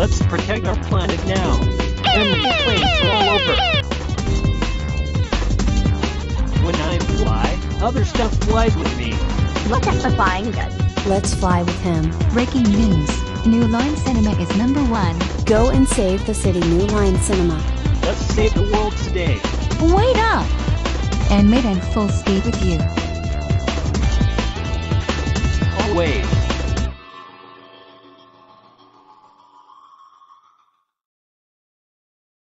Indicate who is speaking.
Speaker 1: Let's protect our planet now. Enemy planes are all over. When I fly, other stuff flies with me.
Speaker 2: Look at the flying gun.
Speaker 3: Let's fly with him.
Speaker 4: Breaking news. New Line Cinema is number one.
Speaker 3: Go and save the city New Line Cinema.
Speaker 1: Let's save the world today.
Speaker 4: Wait up! And mid and full speed with you.
Speaker 1: Always.